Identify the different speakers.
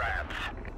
Speaker 1: rats.